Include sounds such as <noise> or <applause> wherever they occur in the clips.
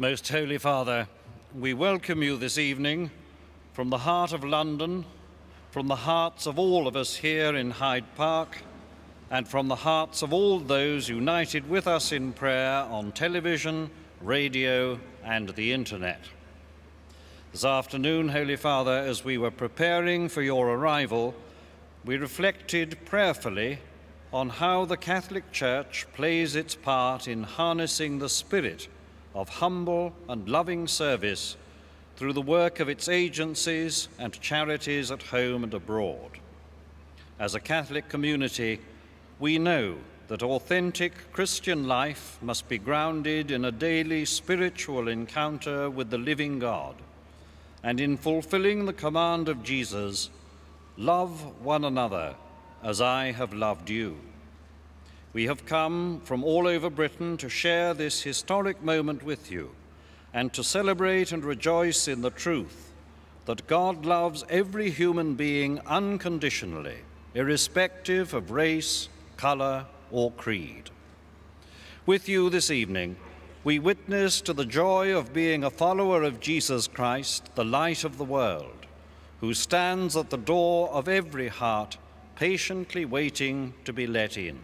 Most Holy Father, we welcome you this evening from the heart of London, from the hearts of all of us here in Hyde Park, and from the hearts of all those united with us in prayer on television, radio, and the internet. This afternoon, Holy Father, as we were preparing for your arrival, we reflected prayerfully on how the Catholic Church plays its part in harnessing the spirit of humble and loving service through the work of its agencies and charities at home and abroad. As a Catholic community, we know that authentic Christian life must be grounded in a daily spiritual encounter with the living God and in fulfilling the command of Jesus, love one another as I have loved you. We have come from all over Britain to share this historic moment with you and to celebrate and rejoice in the truth that God loves every human being unconditionally, irrespective of race, colour, or creed. With you this evening, we witness to the joy of being a follower of Jesus Christ, the light of the world, who stands at the door of every heart, patiently waiting to be let in.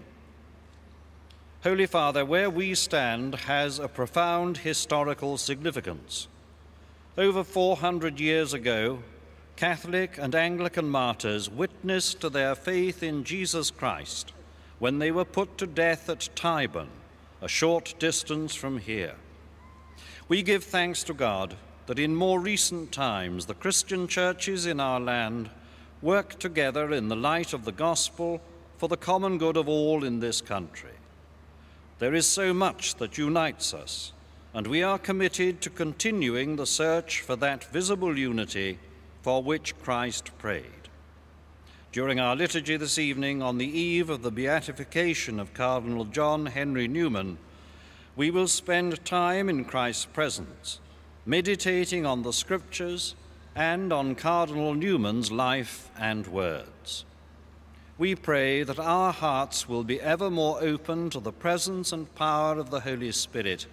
Holy Father, where we stand has a profound historical significance. Over 400 years ago, Catholic and Anglican martyrs witnessed to their faith in Jesus Christ when they were put to death at Tyburn, a short distance from here. We give thanks to God that in more recent times the Christian churches in our land work together in the light of the gospel for the common good of all in this country. There is so much that unites us, and we are committed to continuing the search for that visible unity for which Christ prayed. During our liturgy this evening, on the eve of the beatification of Cardinal John Henry Newman, we will spend time in Christ's presence, meditating on the Scriptures and on Cardinal Newman's life and words. We pray that our hearts will be ever more open to the presence and power of the Holy Spirit,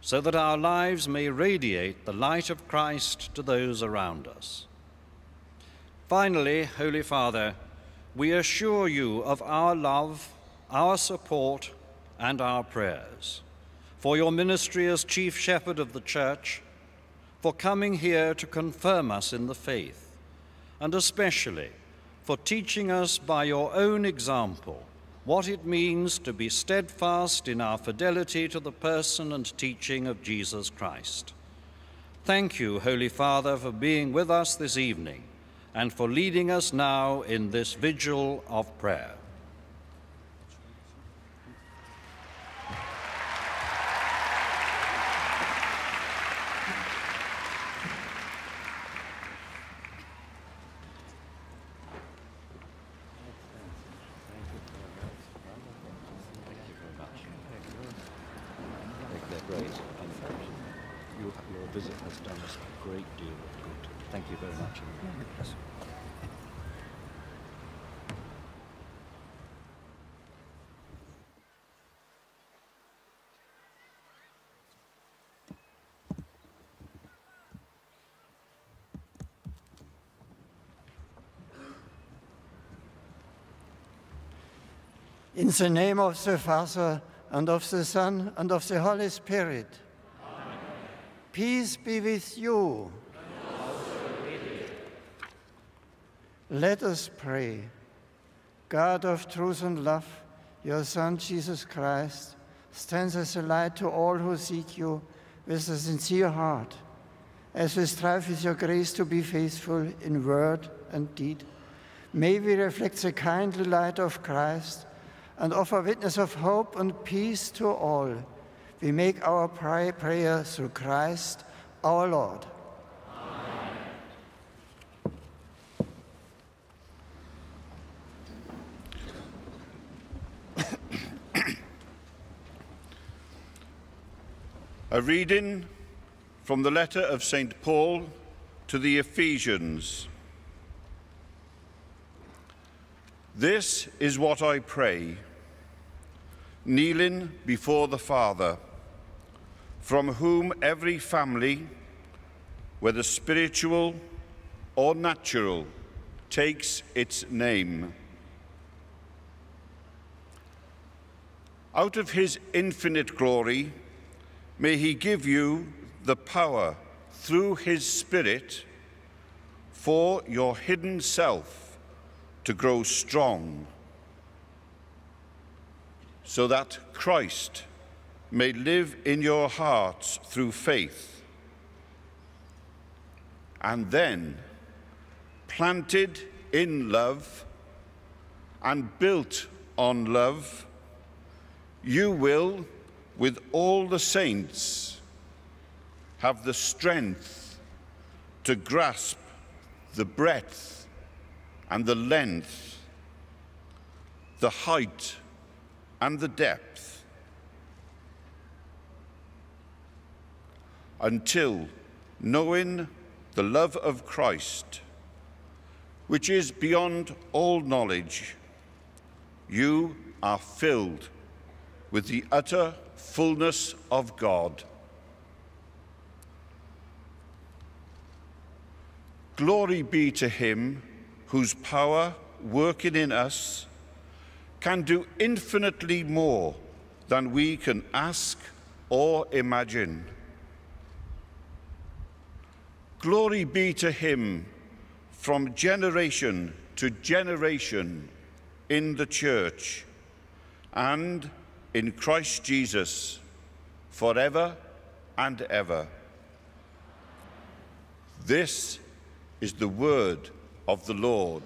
so that our lives may radiate the light of Christ to those around us. Finally, Holy Father, we assure you of our love, our support, and our prayers for your ministry as chief shepherd of the church, for coming here to confirm us in the faith, and especially for teaching us by your own example what it means to be steadfast in our fidelity to the person and teaching of Jesus Christ. Thank you, Holy Father, for being with us this evening and for leading us now in this vigil of prayer. Your visit has done us a great deal of good. Thank you very much. In the name of the Father, and of the Son, and of the Holy Spirit. Amen. Peace be with you. Let us pray. God of truth and love, your Son, Jesus Christ, stands as a light to all who seek you with a sincere heart. As we strive with your grace to be faithful in word and deed, may we reflect the kindly light of Christ and offer witness of hope and peace to all. We make our prayer through Christ our Lord. A reading from the letter of St. Paul to the Ephesians. This is what I pray kneeling before the Father. from whom every family, whether spiritual or natural, takes its name. Out of his infinite glory, may he give you the power through his Spirit for your hidden self to grow strong, so that Christ may live in your hearts through faith. And then, planted in love and built on love, you will, with all the saints, have the strength to grasp the breadth and the length, the height and the depth, until knowing the love of Christ, which is beyond all knowledge, you are filled with the utter fullness of God. Glory be to him whose power working in us can do infinitely more than we can ask or imagine. Glory be to him from generation to generation in the church and in Christ Jesus forever and ever. This is the word of the Lord.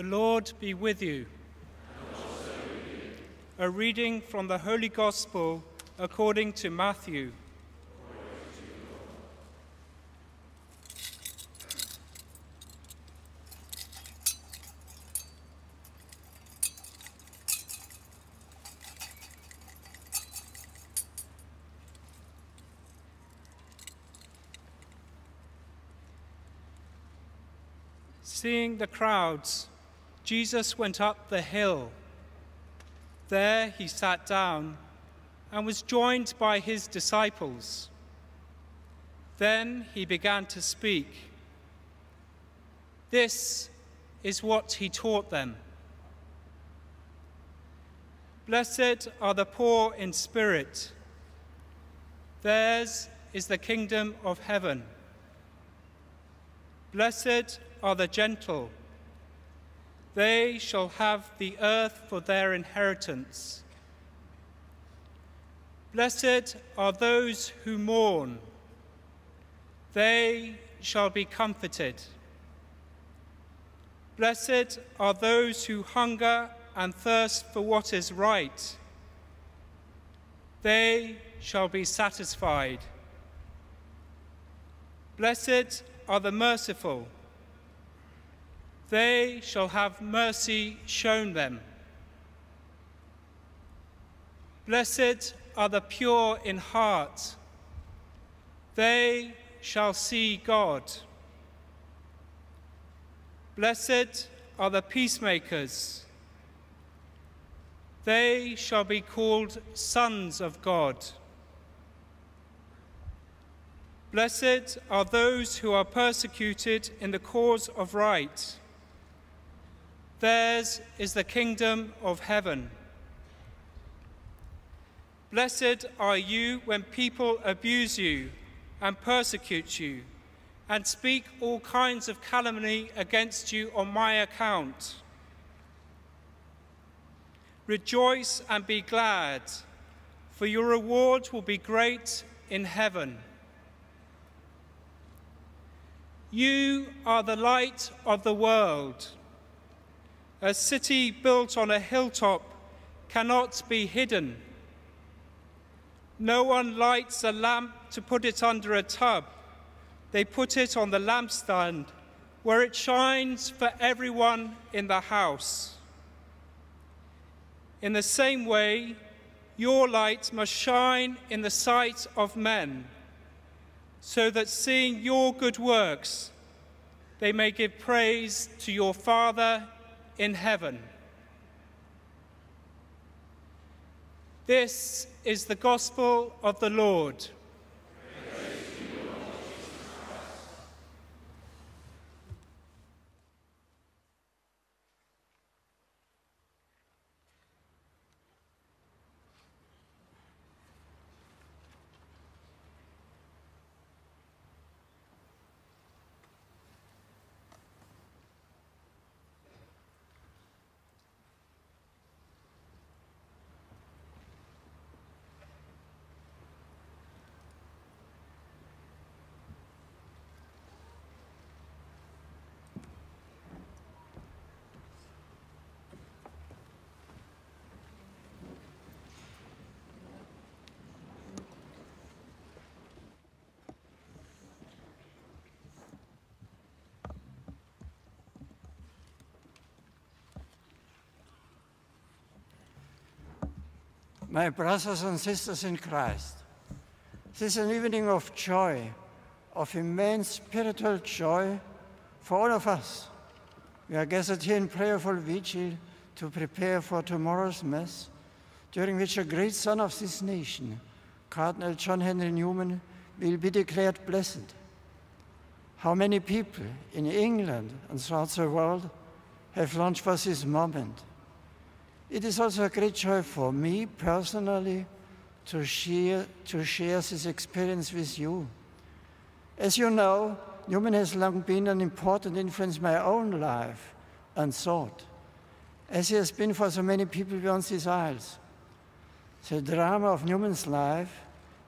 The Lord be with you. A reading from the Holy Gospel according to Matthew. Seeing the crowds, Jesus went up the hill. There he sat down and was joined by his disciples. Then he began to speak. This is what he taught them. Blessed are the poor in spirit. Theirs is the kingdom of heaven. Blessed are the gentle. They shall have the earth for their inheritance. Blessed are those who mourn. They shall be comforted. Blessed are those who hunger and thirst for what is right. They shall be satisfied. Blessed are the merciful. They shall have mercy shown them. Blessed are the pure in heart. They shall see God. Blessed are the peacemakers. They shall be called sons of God. Blessed are those who are persecuted in the cause of right. Theirs is the kingdom of heaven. Blessed are you when people abuse you and persecute you and speak all kinds of calumny against you on my account. Rejoice and be glad, for your reward will be great in heaven. You are the light of the world. A city built on a hilltop cannot be hidden. No one lights a lamp to put it under a tub. They put it on the lampstand where it shines for everyone in the house. In the same way, your light must shine in the sight of men, so that seeing your good works, they may give praise to your Father in heaven. This is the gospel of the Lord. My brothers and sisters in Christ, this is an evening of joy, of immense spiritual joy for all of us. We are gathered here in prayerful vigil to prepare for tomorrow's Mass, during which a great son of this nation, Cardinal John Henry Newman, will be declared blessed. How many people in England and throughout the world have longed for this moment? It is also a great joy for me personally to share, to share this experience with you. As you know, Newman has long been an important influence in my own life and thought, as he has been for so many people beyond these isles. The drama of Newman's life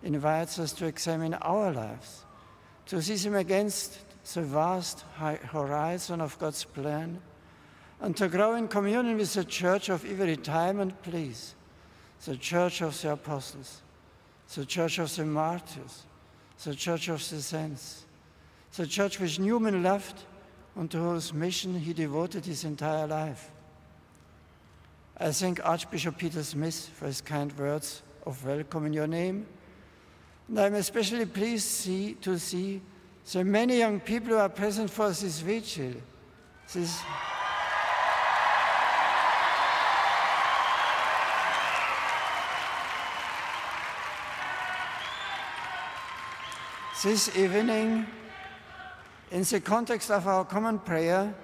invites us to examine our lives, to see them against the vast horizon of God's plan, and to grow in communion with the church of every time and place, the church of the apostles, the church of the martyrs, the church of the saints, the church which Newman loved and to whose mission he devoted his entire life. I thank Archbishop Peter Smith for his kind words of welcome in your name. And I'm especially pleased see, to see so many young people who are present for this vigil. This, this evening, in the context of our common prayer,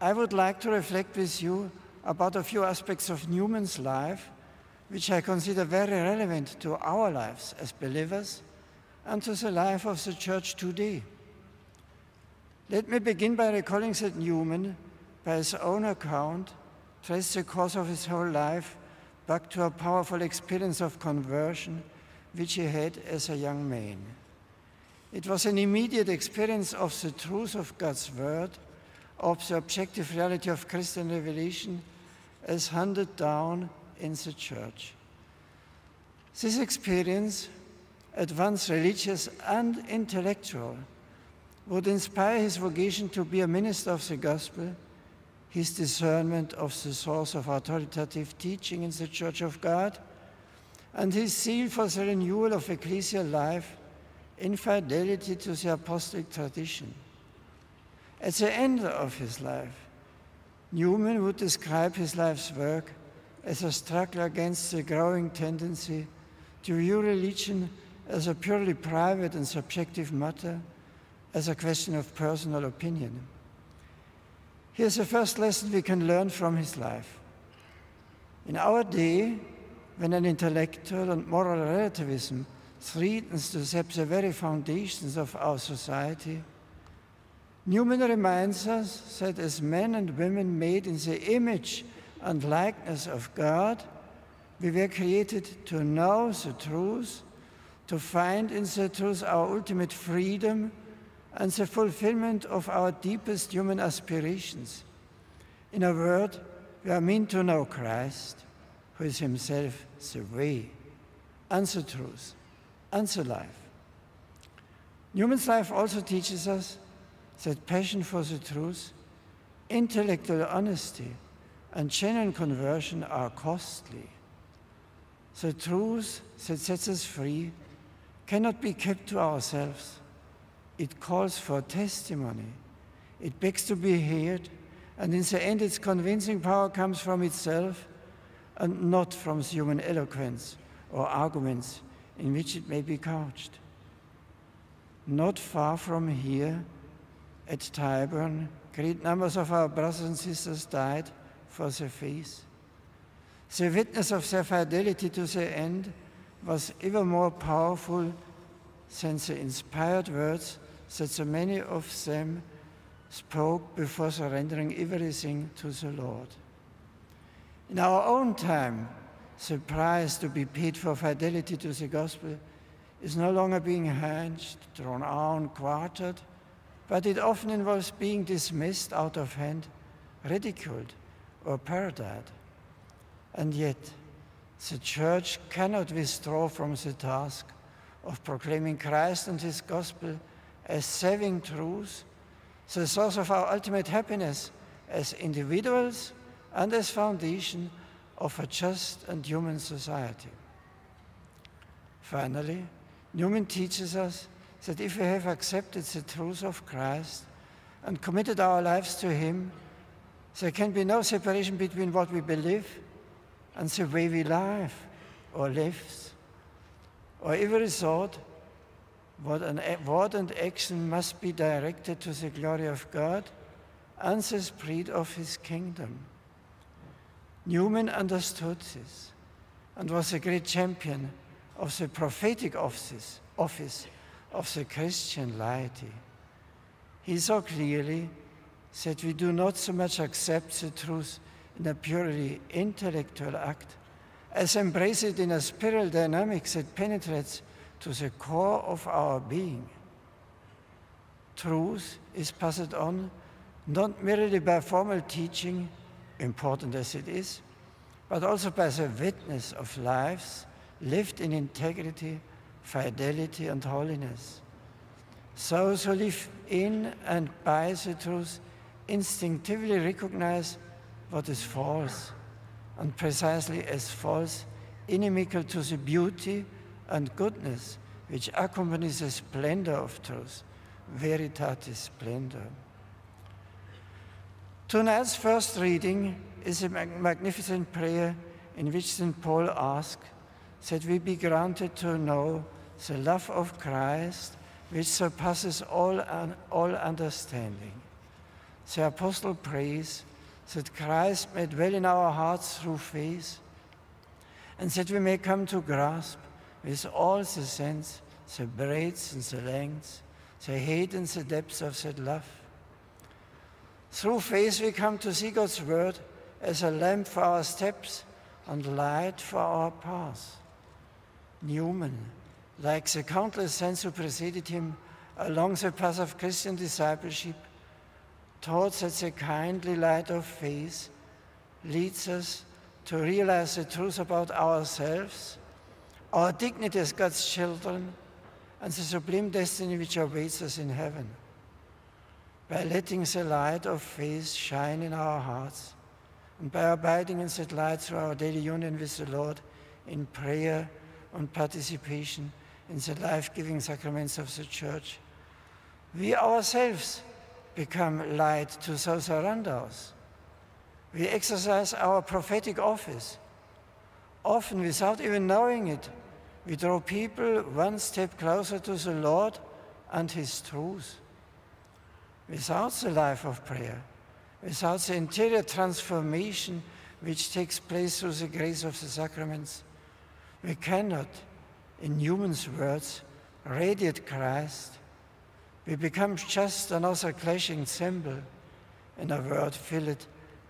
I would like to reflect with you about a few aspects of Newman's life, which I consider very relevant to our lives as believers and to the life of the church today. Let me begin by recalling that Newman, by his own account, traced the course of his whole life back to a powerful experience of conversion which he had as a young man. It was an immediate experience of the truth of God's word, of the objective reality of Christian revelation as handed down in the church. This experience, at once religious and intellectual, would inspire his vocation to be a minister of the gospel, his discernment of the source of authoritative teaching in the Church of God, and his zeal for the renewal of ecclesial life in fidelity to the apostolic tradition. At the end of his life, Newman would describe his life's work as a struggle against the growing tendency to view religion as a purely private and subjective matter, as a question of personal opinion. Here's the first lesson we can learn from his life. In our day, when an intellectual and moral relativism threatens to sap the very foundations of our society, Newman reminds us that as men and women made in the image and likeness of God, we were created to know the truth, to find in the truth our ultimate freedom and the fulfillment of our deepest human aspirations. In a word, we are meant to know Christ, who is himself the way and the truth and the life. Newman's life also teaches us that passion for the truth, intellectual honesty, and genuine conversion are costly. The truth that sets us free cannot be kept to ourselves. It calls for testimony. It begs to be heard, and in the end, its convincing power comes from itself and not from human eloquence or arguments in which it may be couched. Not far from here, at Tyburn, great numbers of our brothers and sisters died for their faith. The witness of their fidelity to the end was even more powerful than the inspired words that so many of them spoke before surrendering everything to the Lord. In our own time, the price to be paid for fidelity to the gospel is no longer being hedged, drawn out, quartered, but it often involves being dismissed out of hand, ridiculed, or parodied. And yet, the church cannot withdraw from the task of proclaiming Christ and his gospel as saving truth, the source of our ultimate happiness as individuals and as foundation of a just and human society. Finally, Newman teaches us that if we have accepted the truth of Christ and committed our lives to Him, there can be no separation between what we believe and the way we live or live. Or every thought, what an word and action must be directed to the glory of God and the spread of His kingdom. Newman understood this and was a great champion of the prophetic office, office of the Christian laity. He saw clearly that we do not so much accept the truth in a purely intellectual act as embrace it in a spiritual dynamic that penetrates to the core of our being. Truth is passed on not merely by formal teaching, important as it is, but also by the witness of lives lived in integrity, fidelity, and holiness. Those who live in and by the truth instinctively recognize what is false, and precisely as false, inimical to the beauty and goodness which accompanies the splendor of truth, veritatis splendor. Tonight's first reading is a magnificent prayer in which St. Paul asks that we be granted to know the love of Christ which surpasses all, un- all understanding. The apostle prays that Christ may dwell in our hearts through faith and that we may come to grasp with all the sense, the breadth and the length, the height and the depth of that love. Through faith, we come to see God's word as a lamp for our steps and light for our path. Newman, like the countless saints who preceded him along the path of Christian discipleship, taught that the kindly light of faith leads us to realize the truth about ourselves, our dignity as God's children, and the sublime destiny which awaits us in heaven. By letting the light of faith shine in our hearts, and by abiding in that light through our daily union with the Lord in prayer and participation in the life giving sacraments of the Church, we ourselves become light to those around us. We exercise our prophetic office. Often, without even knowing it, we draw people one step closer to the Lord and His truth. Without the life of prayer, without the interior transformation which takes place through the grace of the sacraments, we cannot, in Newman's words, radiate Christ. We become just another clashing cymbal in a world filled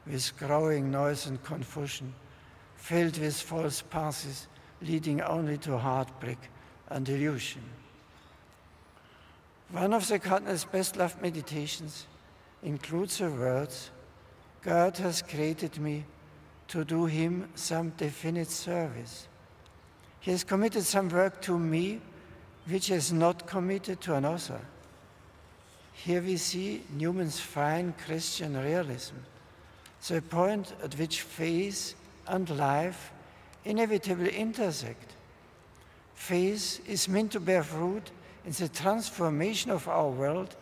with growing noise and confusion, filled with false paths leading only to heartbreak and illusion. One of the Cardinal's best loved meditations includes the words God has created me to do him some definite service. He has committed some work to me which is not committed to another. Here we see Newman's fine Christian realism, the point at which faith and life inevitably intersect. Faith is meant to bear fruit in the transformation of our world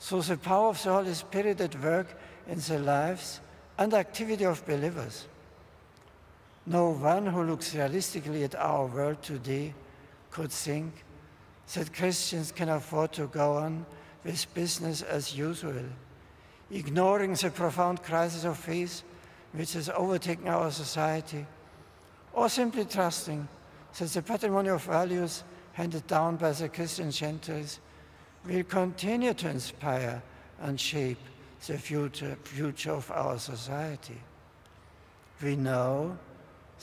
through the power of the Holy Spirit at work in the lives and activity of believers. No one who looks realistically at our world today could think that Christians can afford to go on with business as usual, ignoring the profound crisis of faith which has overtaken our society, or simply trusting that the patrimony of values handed down by the Christian centuries will continue to inspire and shape the future, future of our society. We know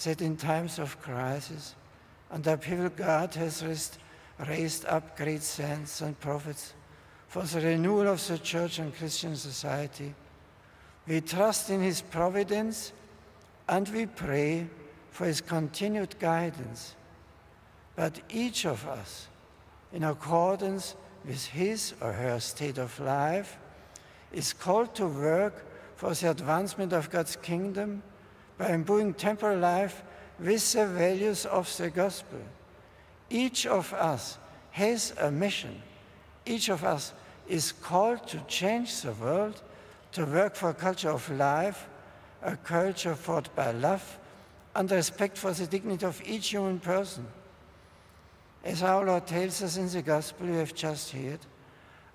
that in times of crisis and upheaval, God has raised, raised up great saints and prophets for the renewal of the church and Christian society. We trust in His providence and we pray for His continued guidance. But each of us, in accordance with his or her state of life, is called to work for the advancement of God's kingdom by imbuing temporal life with the values of the gospel. Each of us has a mission. Each of us is called to change the world, to work for a culture of life, a culture fought by love and respect for the dignity of each human person. As our Lord tells us in the gospel you have just heard,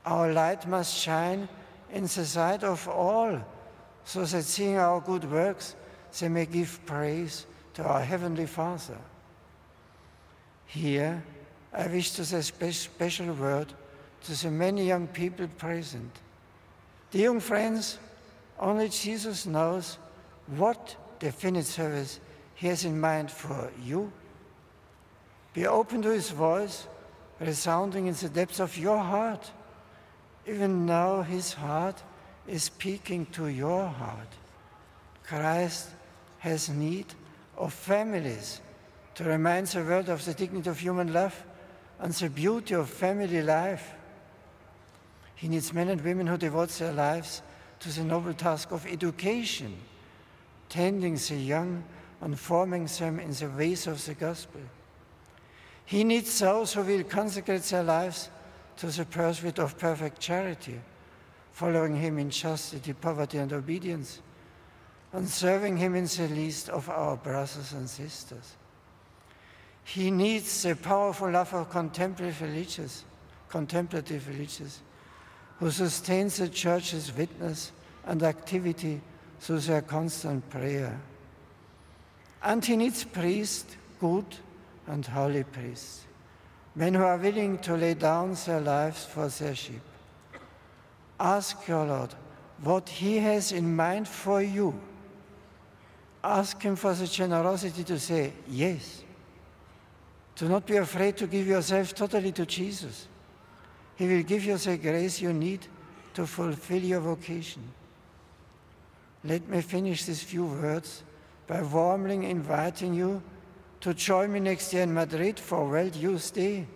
our light must shine in the sight of all, so that seeing our good works, they may give praise to our Heavenly Father. Here, I wish to say a special word to the many young people present. Dear young friends, only Jesus knows what definite service He has in mind for you. Be open to His voice, resounding in the depths of your heart. Even now, His heart is speaking to your heart. Christ has need of families to remind the world of the dignity of human love and the beauty of family life. He needs men and women who devote their lives to the noble task of education, tending the young and forming them in the ways of the gospel. He needs those who will consecrate their lives to the pursuit of perfect charity, following him in chastity, poverty, and obedience, and serving him in the least of our brothers and sisters. He needs the powerful love of contemplative religious, contemplative religious, who sustains the church's witness and activity through their constant prayer. And he needs priests, good and holy priests, men who are willing to lay down their lives for their sheep. Ask your Lord what he has in mind for you. Ask him for the generosity to say yes. Do not be afraid to give yourself totally to Jesus. He will give you the grace you need to fulfill your vocation. Let me finish these few words by warmly inviting you to join me next year in Madrid for World Youth Day.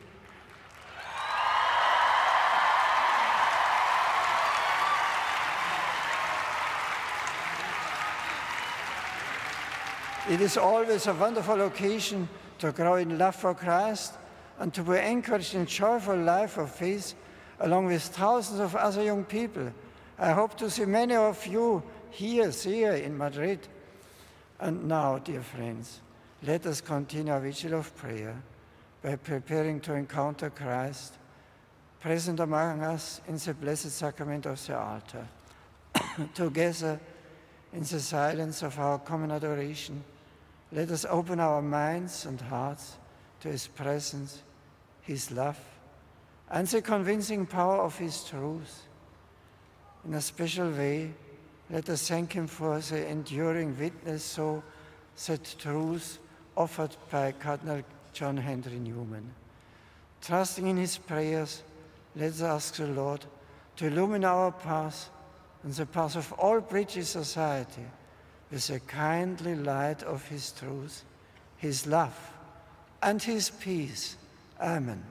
It is always a wonderful occasion to grow in love for Christ and to be encouraged in joyful life of faith along with thousands of other young people. I hope to see many of you here, here in Madrid. And now, dear friends, let us continue our vigil of prayer by preparing to encounter Christ, present among us in the blessed sacrament of the altar. <coughs> Together, in the silence of our common adoration, let us open our minds and hearts to His presence, His love, and the convincing power of His truth. In a special way, let us thank Him for the enduring witness so that truth offered by Cardinal John Henry Newman. Trusting in His prayers, let us ask the Lord to illumine our path and the path of all British society with the kindly light of His truth, His love, and His peace. Amen.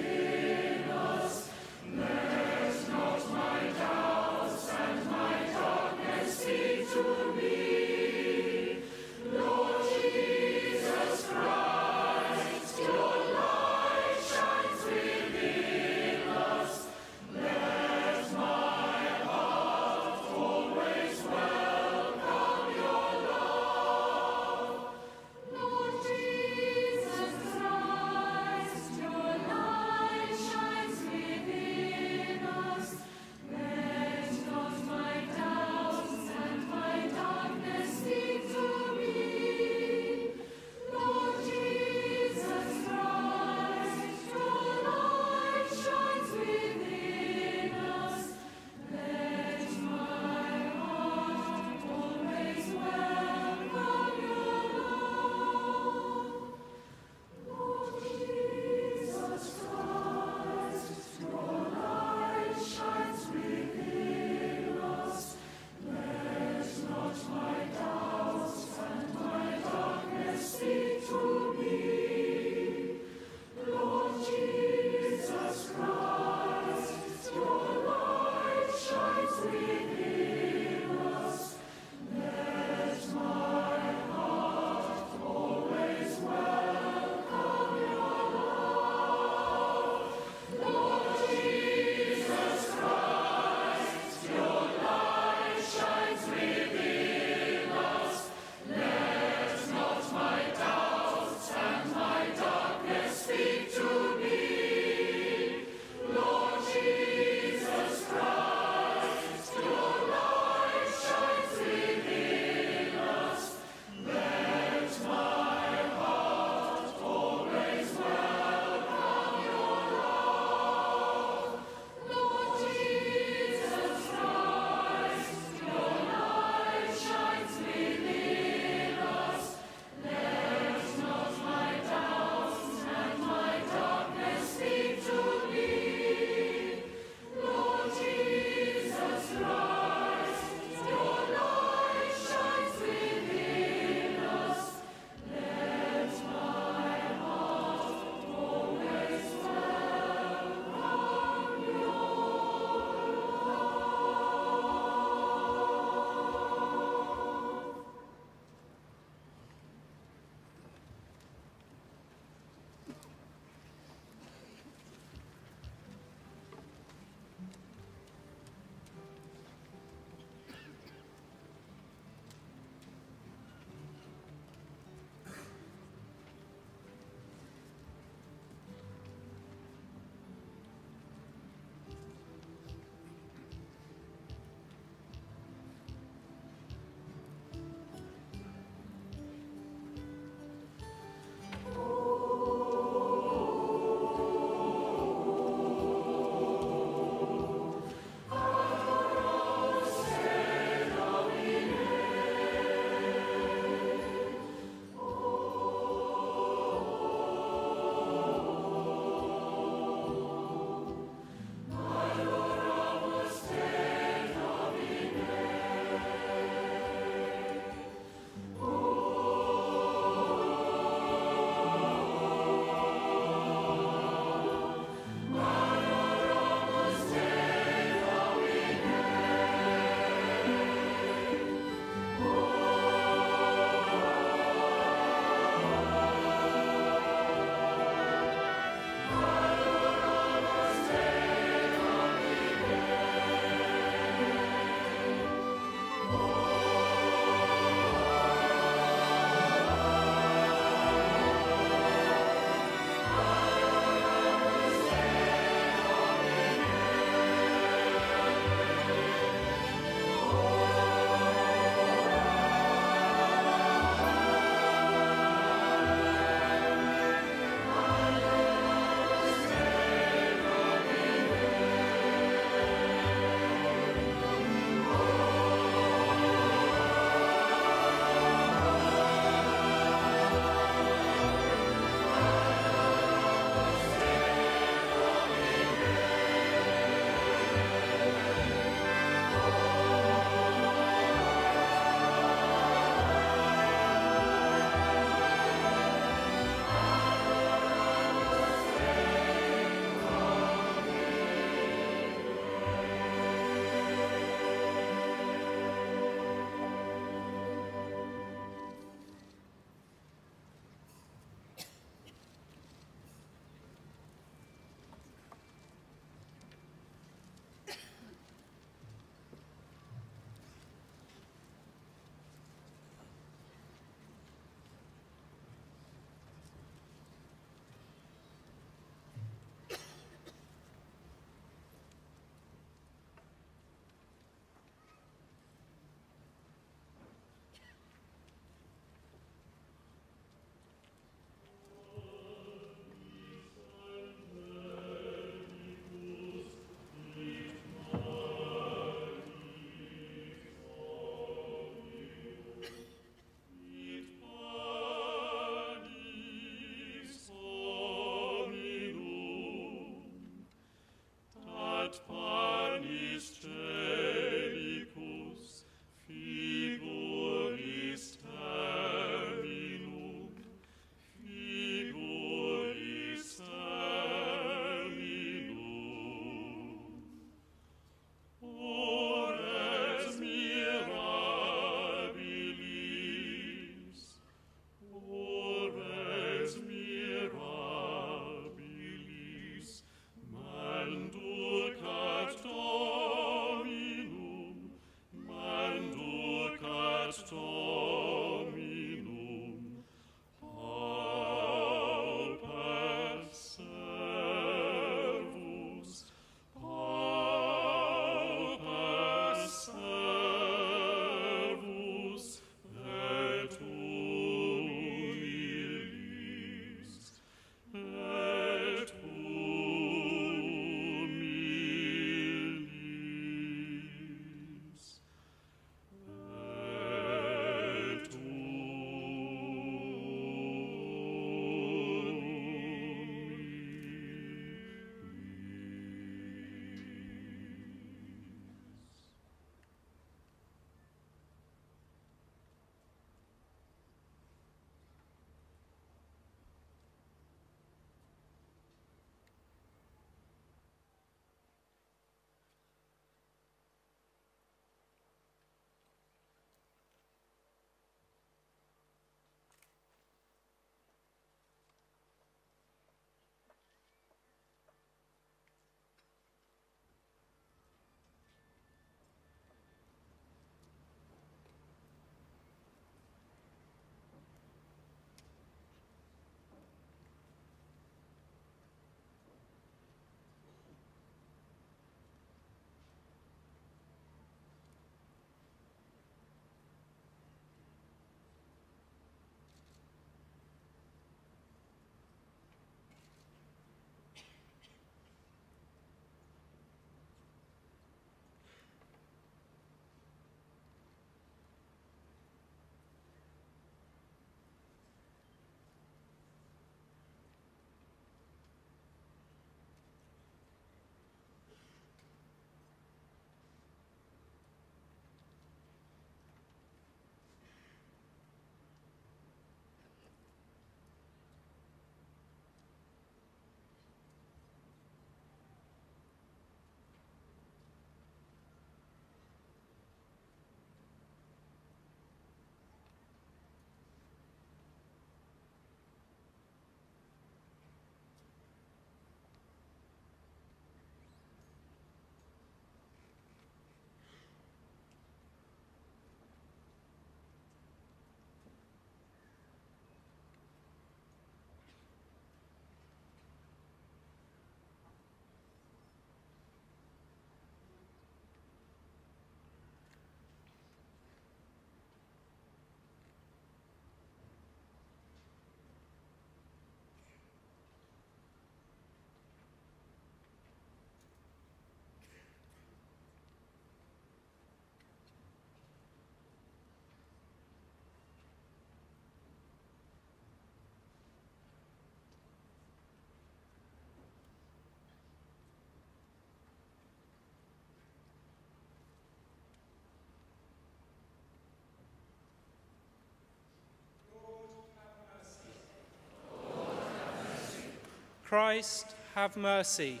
Christ, have mercy.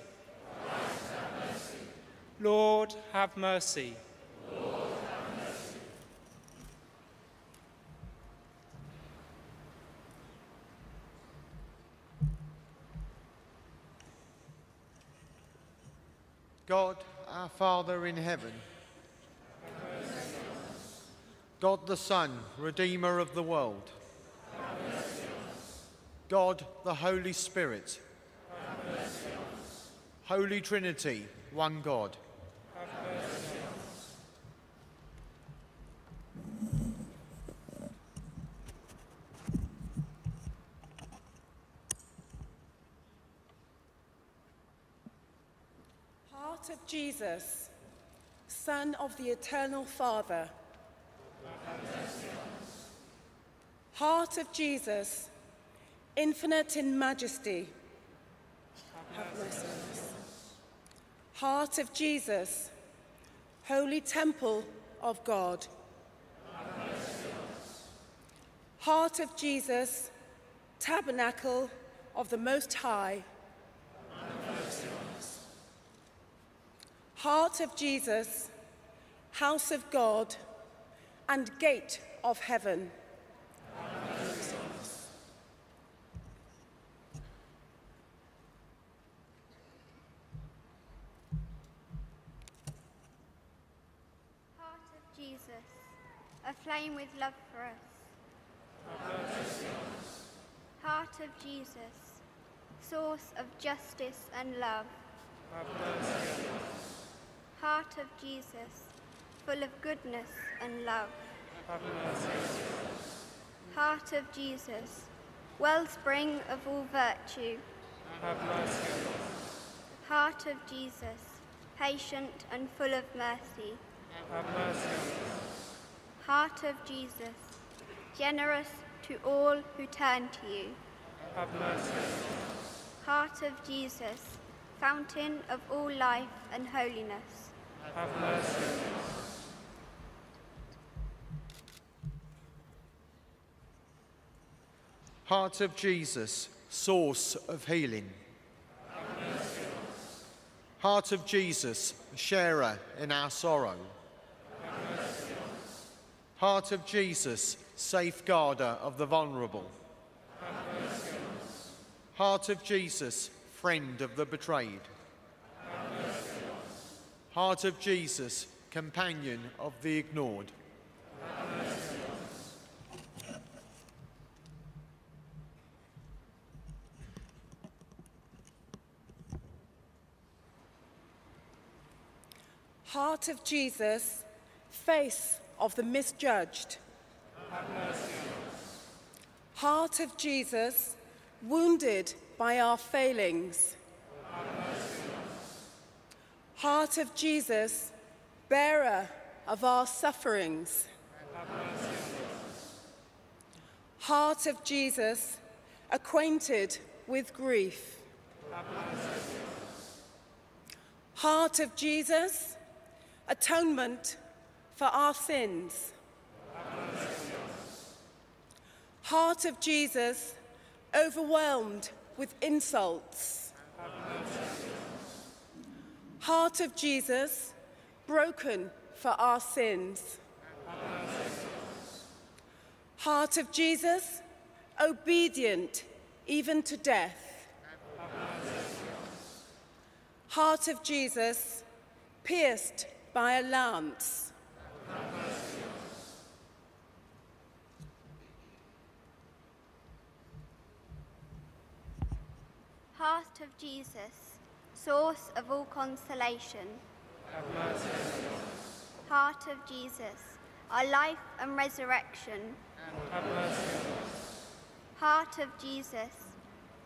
Lord, have mercy. God, our Father in heaven, God the Son, Redeemer of the world, God the Holy Spirit, Holy Trinity, one God. Heart of Jesus, Son of the Eternal Father. Heart of Jesus, infinite in majesty. Have mercy. Heart of Jesus, holy temple of God. Heart of Jesus, tabernacle of the Most High. Heart of Jesus, house of God, and gate of heaven. Heart of Jesus, aflame with love for us. Heart of Jesus, source of justice and love. Have mercy. Heart of Jesus, full of goodness and love. Heart of Jesus, wellspring of all virtue. Heart of Jesus, patient and full of mercy. Heart of Jesus, generous to all who turn to you. Have mercy. Heart of Jesus, fountain of all life and holiness. Have mercy. Heart of Jesus, source of healing. Have mercy Heart of Jesus, sharer in our sorrow. Heart of Jesus, safeguarder of the vulnerable. Heart of Jesus, friend of the betrayed. Heart of Jesus, companion of the ignored. Heart of Jesus, face of the misjudged. Heart of Jesus, wounded by our failings. Heart of Jesus, bearer of our sufferings. Heart of Jesus, acquainted with grief. Heart of Jesus, atonement for our sins. Heart of Jesus, overwhelmed with insults. Heart of Jesus, broken for our sins. Heart of Jesus, obedient even to death. Heart of Jesus, pierced by a lance. Heart of Jesus, source of all consolation. Heart of Jesus, our life and resurrection. Heart of Jesus,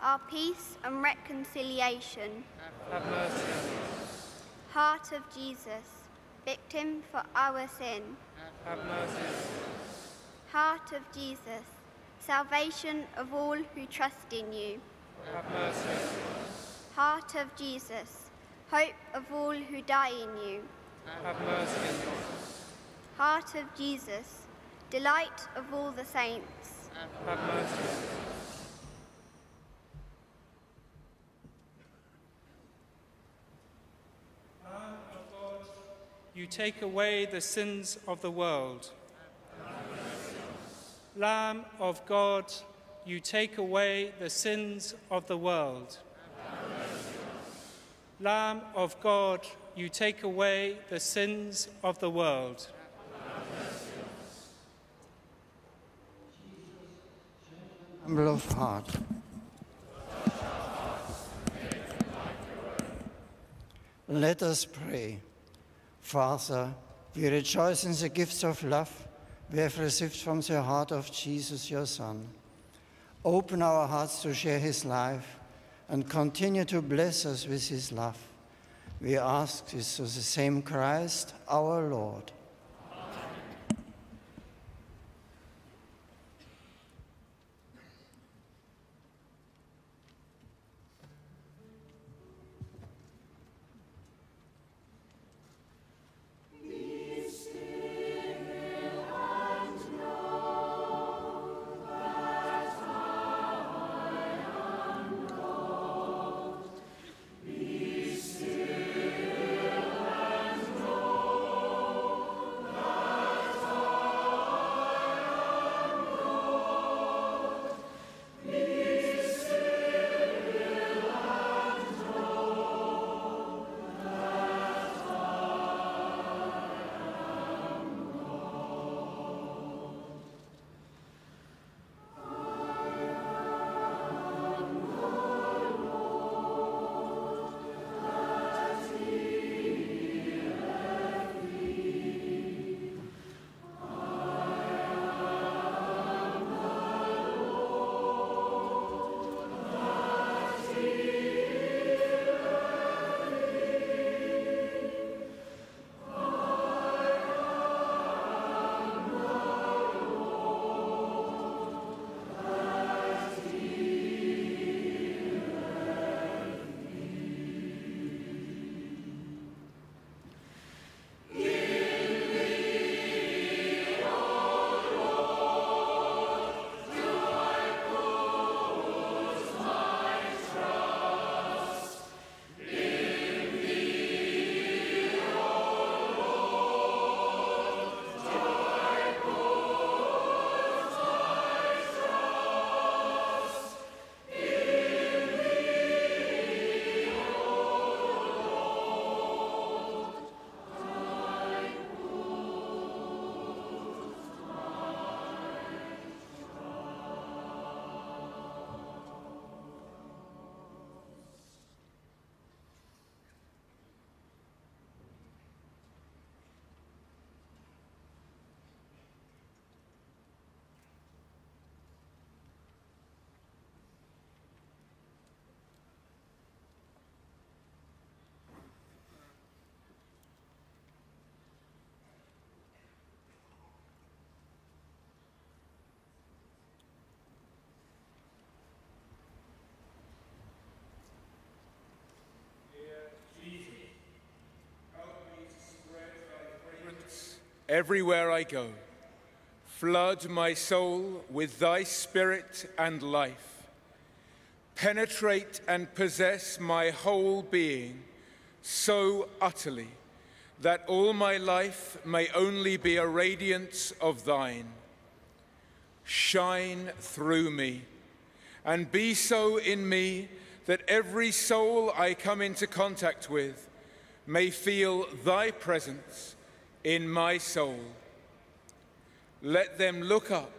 our peace and reconciliation. Heart of Jesus, victim for our sin. Have mercy. Heart of Jesus, salvation of all who trust in you. Have mercy. Heart of Jesus, hope of all who die in you. Have mercy. Heart of Jesus, delight of all the saints. You take away the sins of the world. Lamb of God, you take away the sins of the world. Lamb of God, you take away the sins of the world. humble of heart. Let us pray. Father, we rejoice in the gifts of love we have received from the heart of Jesus, your Son. Open our hearts to share his life and continue to bless us with his love. We ask this through the same Christ, our Lord. Everywhere I go. Flood my soul with thy spirit and life. Penetrate and possess my whole being so utterly that all my life may only be a radiance of thine. Shine through me and be so in me that every soul I come into contact with may feel thy presence in my soul. Let them look up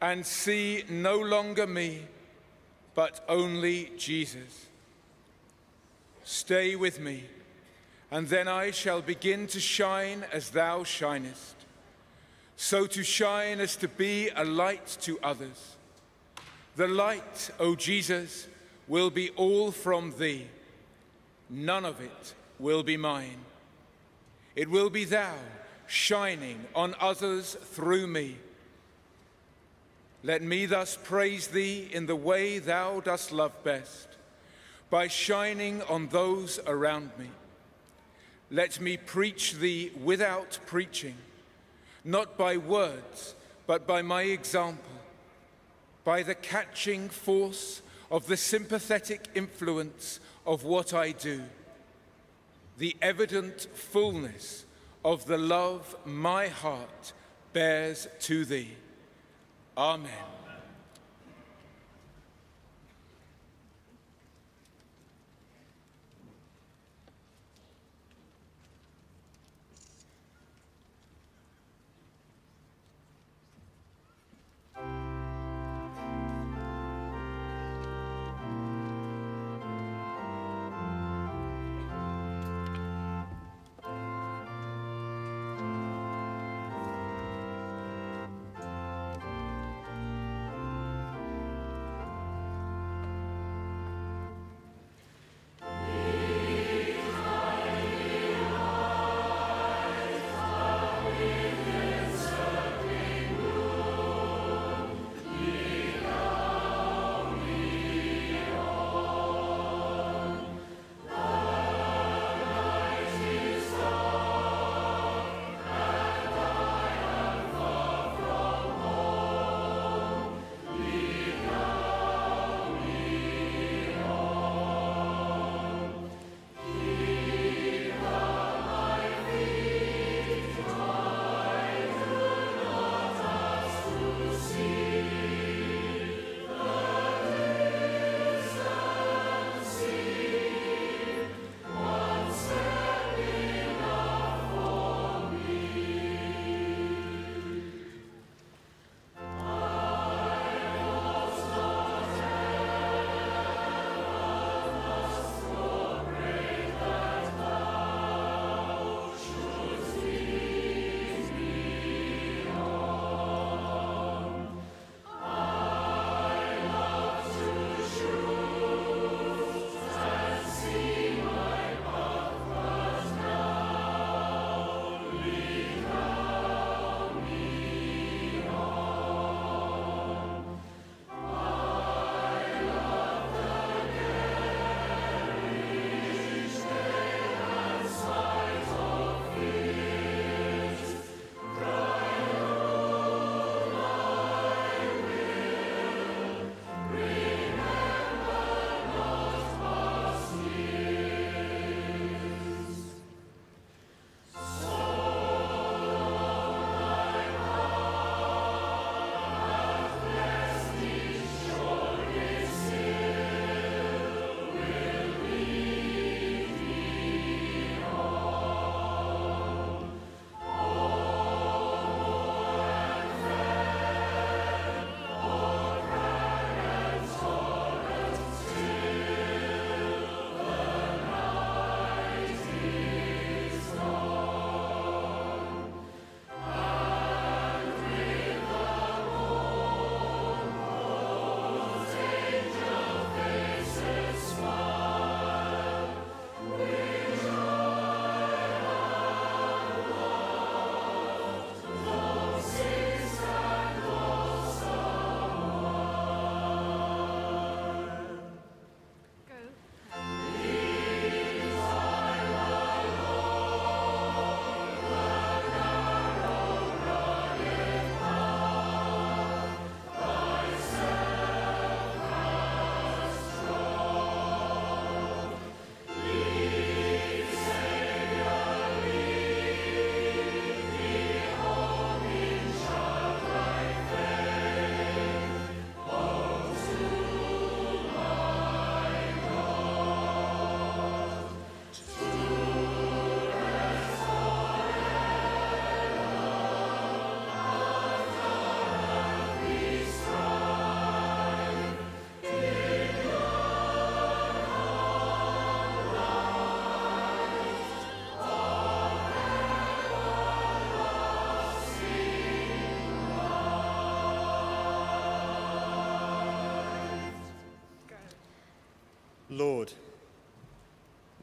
and see no longer me, but only Jesus. Stay with me, and then I shall begin to shine as thou shinest. So to shine as to be a light to others. The light, O Jesus, will be all from thee. None of it will be mine. It will be thou shining on others through me. Let me thus praise thee in the way thou dost love best, by shining on those around me. Let me preach thee without preaching, not by words, but by my example, by the catching force of the sympathetic influence of what I do, the evident fullness of the love my heart bears to thee. Amen.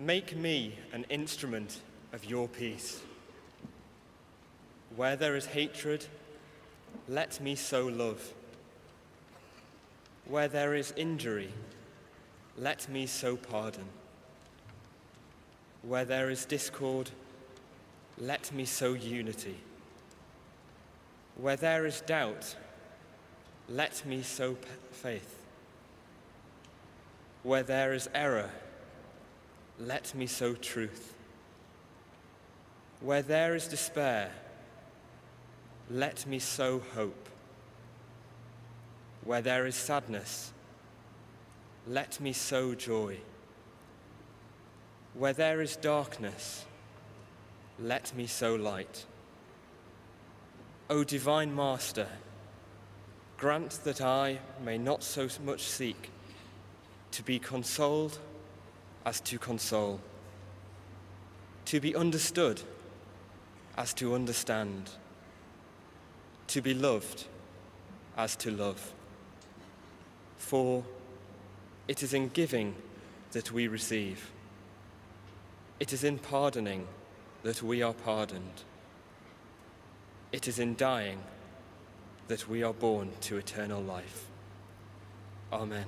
Make me an instrument of your peace. Where there is hatred, let me sow love. Where there is injury, let me sow pardon. Where there is discord, let me sow unity. Where there is doubt, let me sow faith. Where there is error, let me sow truth. Where there is despair, let me sow hope. Where there is sadness, let me sow joy. Where there is darkness, let me sow light. O divine Master, grant that I may not so much seek to be consoled as to console, to be understood as to understand, to be loved as to love. For it is in giving that we receive, it is in pardoning that we are pardoned, it is in dying that we are born to eternal life. Amen.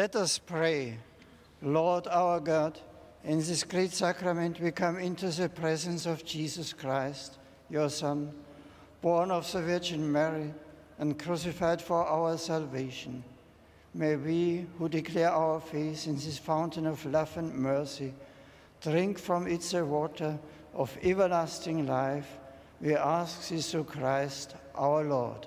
Let us pray. Lord our God, in this great sacrament we come into the presence of Jesus Christ, your Son, born of the Virgin Mary and crucified for our salvation. May we, who declare our faith in this fountain of love and mercy, drink from it the water of everlasting life. We ask this through Christ our Lord.